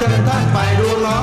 ถ้白如ค